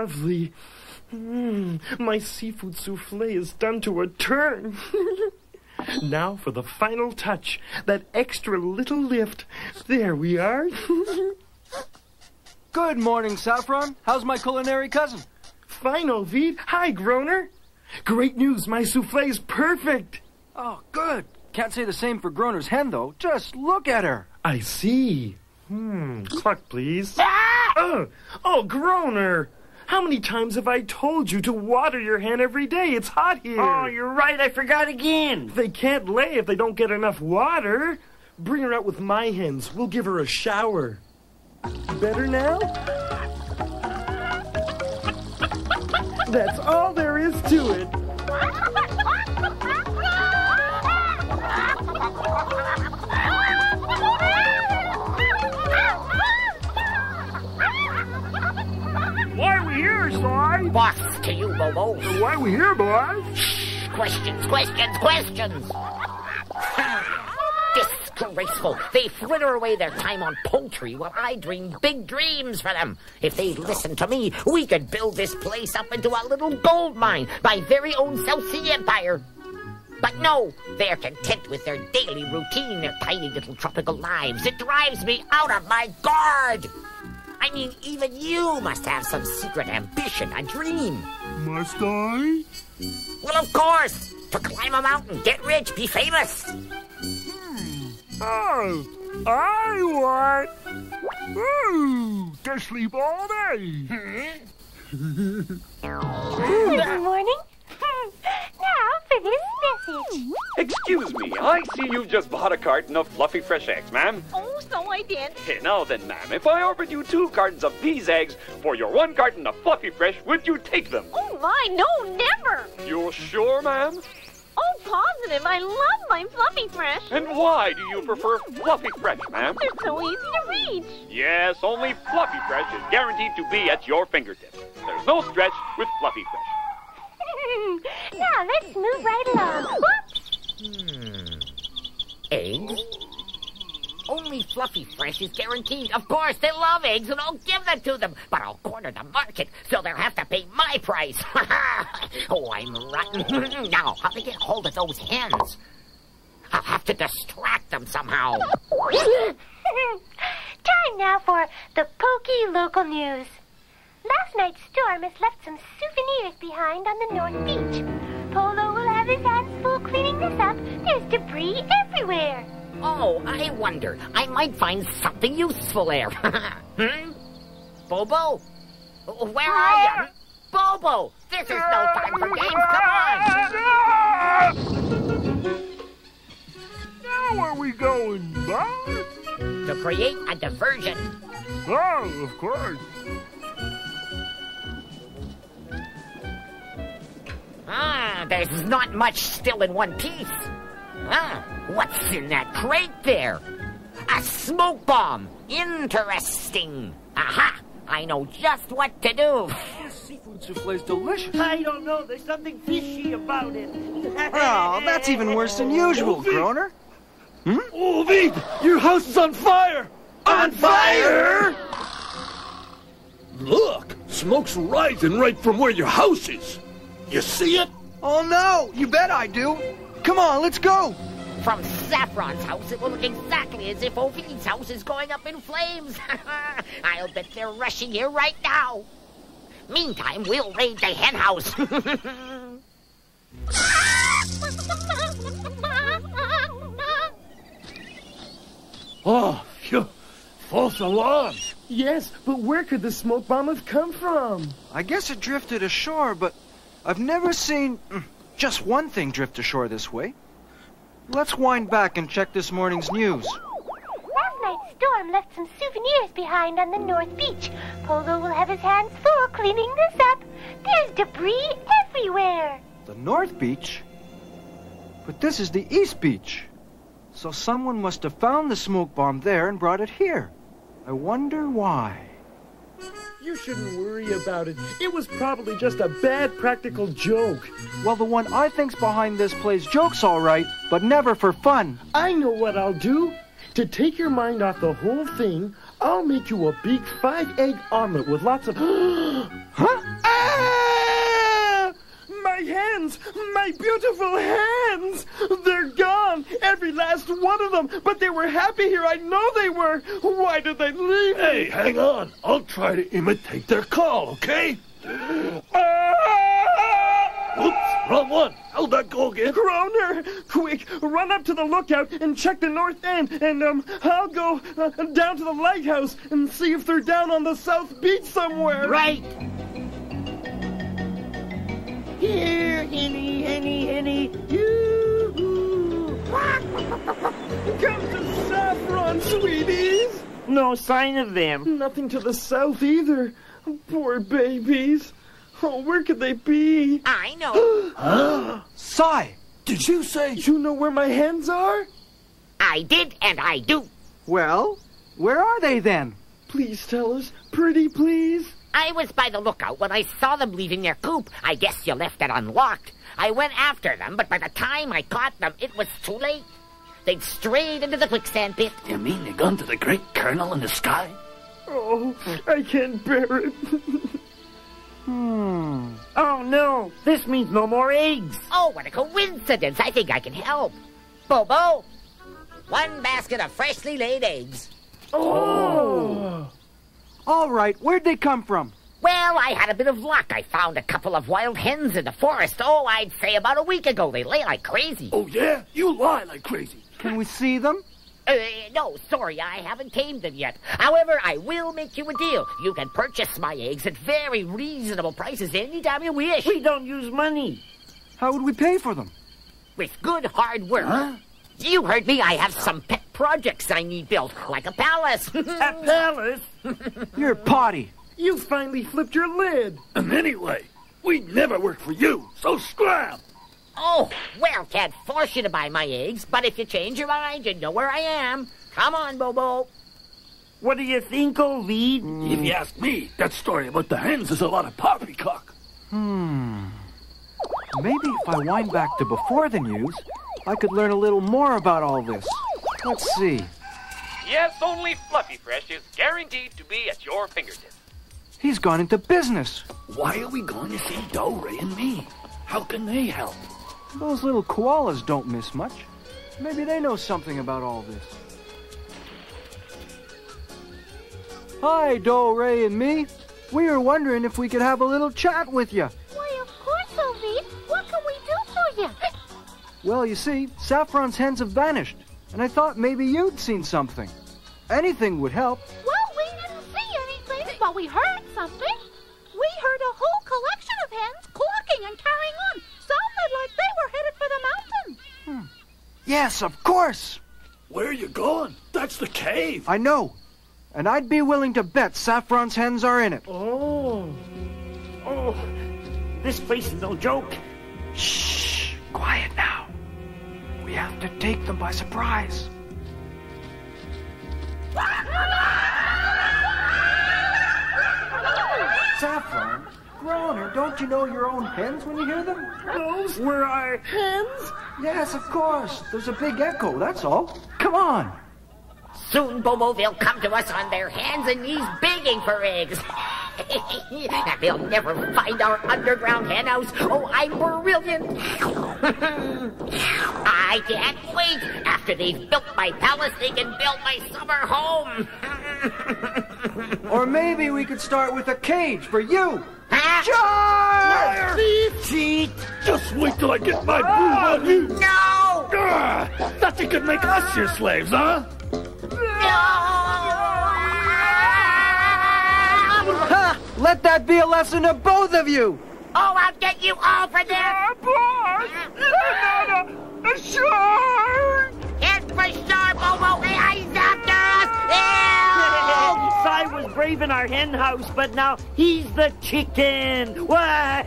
lovely. Mm, my seafood souffle is done to a turn. now for the final touch, that extra little lift. There we are. Good morning, Saffron. How's my culinary cousin? Fine, Ovide. Hi, Groner. Great news, my souffle is perfect. Oh, good. Can't say the same for Groner's hen, though. Just look at her. I see. Hmm, cluck, please. Uh, oh, Groner. How many times have I told you to water your hen every day? It's hot here. Oh, you're right. I forgot again. They can't lay if they don't get enough water. Bring her out with my hens. We'll give her a shower. Better now? That's all there is to it. here, Cy? Boss to you, Bobo. Why are we here, boys? Questions, questions, questions. Disgraceful. They fritter away their time on poultry while I dream big dreams for them. If they'd listen to me, we could build this place up into a little gold mine, my very own South Sea Empire. But no, they're content with their daily routine, their tiny little tropical lives. It drives me out of my guard. I mean, even you must have some secret ambition, a dream. Must I? Well, of course. To climb a mountain, get rich, be famous. Hmm. Oh, I want ooh, to sleep all day. Good morning. For this message. Excuse me, I see you've just bought a carton of fluffy fresh eggs, ma'am. Oh, so I did. Hey, now then, ma'am, if I offered you two cartons of these eggs for your one carton of fluffy fresh, would you take them? Oh my, no, never. You're sure, ma'am? Oh, positive. I love my fluffy fresh. And why do you prefer fluffy fresh, ma'am? They're so easy to reach. Yes, only fluffy fresh is guaranteed to be at your fingertips. There's no stretch with fluffy fresh. Now let's move right along. Hmm. Eggs? Only Fluffy Fresh is guaranteed. Of course, they love eggs, and I'll give them to them. But I'll corner the market, so they'll have to pay my price. Ha ha ha. Oh, I'm rotten. now, how to get hold of those hens? I'll have to distract them somehow. Time now for the pokey local news. Last night's storm has left some souvenirs behind on the North Beach. Polo will have his hands full cleaning this up. There's debris everywhere. Oh, I wonder. I might find something useful there. hmm? Bobo? Where are you? Bobo! This is no time for games. Come on! Now where are we going, Bob? To create a diversion. Oh, of course. Ah, there's not much still in one piece. Ah, what's in that crate there? A smoke bomb. Interesting. Aha! I know just what to do. This seafood souffle's delicious. I don't know. There's something fishy about it. Oh, that's even worse than usual, Groner. Ovide, your house is on fire! On fire? Look, smoke's rising right from where your house is. You see it? Oh no, you bet I do. Come on, let's go. From Saffron's house, it will look exactly as if Ovide's house is going up in flames. I'll bet they're rushing here right now. Meantime, we'll raid the hen house. Oh, phew. False alarm. Yes, but where could the smoke bomb have come from? I guess it drifted ashore, but I've never seen just one thing drift ashore this way. Let's wind back and check this morning's news. Last night's storm left some souvenirs behind on the North Beach. Polo will have his hands full cleaning this up. There's debris everywhere. The North Beach? But this is the East Beach. So someone must have found the smoke bomb there and brought it here. I wonder why. You shouldn't worry about it. It was probably just a bad practical joke. Well, the one I think's behind this plays jokes all right, but never for fun. I know what I'll do. To take your mind off the whole thing, I'll make you a big five-egg omelet with lots of... Huh? Ah! My hands! My beautiful hands! They're gone! Every last one of them! But they were happy here, I know they were! Why did they leave? Hey, hang on. I'll try to imitate their call, okay? Ah! Oops, wrong one. How'd that go again? Groner! Quick, run up to the lookout and check the north end, and um, I'll go uh, down to the lighthouse and see if they're down on the south beach somewhere. Right. Here, henny, henny, henny, you. Come to Saffron, sweeties. No sign of them. Nothing to the south either. Poor babies. Oh, where could they be? I know. Cy! Did you say? You know where my hens are? I did and I do. Well, where are they then? Please tell us. Pretty, please. I was by the lookout when I saw them leaving their coop. I guess you left it unlocked. I went after them, but by the time I caught them, it was too late. They'd strayed into the quicksand pit. You mean they gone to the great colonel in the sky? Oh, I can't bear it. Hmm. Oh no, this means no more eggs. Oh, what a coincidence. I think I can help. Bobo, one basket of freshly laid eggs. Oh. All right, where'd they come from? Well, I had a bit of luck. I found a couple of wild hens in the forest. Oh, I'd say about a week ago. They lay like crazy. Oh, yeah? You lie like crazy. Can we see them? Uh, no, sorry, I haven't tamed them yet. However, I will make you a deal. You can purchase my eggs at very reasonable prices anytime you wish. We don't use money. How would we pay for them? With good hard work. Huh? You heard me. I have some pet projects I need built, like a palace. A palace? You're potty. You finally flipped your lid. And anyway, we'd never work for you, so scram! oh, well, can't force you to buy my eggs, but if you change your mind, you know where I am. Come on, Bobo. What do you think, Ovide? If you ask me, that story about the hens is a lot of poppycock. Hmm. Maybe if I wind back to before the news, I could learn a little more about all this. Let's see. Yes, only Fluffy Fresh is guaranteed to be at your fingertips. He's gone into business. Why are we going to see Do, Ray, and me? How can they help? Those little koalas don't miss much. Maybe they know something about all this. Hi, Do, Ray, and me. We were wondering if we could have a little chat with you. Why, of course, Ovide. What can we do for you? Well, you see, Saffron's hens have vanished, and I thought maybe you'd seen something. Anything would help. Well, we didn't see anything, but we heard something. We heard a whole collection of hens clucking and carrying on. Sounded like they were headed for the mountain. Hmm. Yes, of course. Where are you going? That's the cave. I know. And I'd be willing to bet Saffron's hens are in it. Oh. Oh, this place is no joke. Shh! Quiet now. We have to take them by surprise. Saffron, Groner, don't you know your own hens when you hear them? Those were our hens? Yes, of course. There's a big echo, that's all. Come on. Soon, Bobo, they'll come to us on their hands and knees begging for eggs. And they'll never find our underground hen house. Oh, I'm brilliant. I can't wait. After they've built my palace, they can build my summer home. Or maybe we could start with a cage for you. Huh? Charge! Cheat! Just wait till I get my broom on you. No! Ah, thought you could make us your slaves, huh? Ha! Let that be a lesson to both of you. Oh, I'll get you all for this! A shark! It's for sure, Bobo! He's after us! Ew! Cy was brave in our hen house, but now he's the chicken. Why?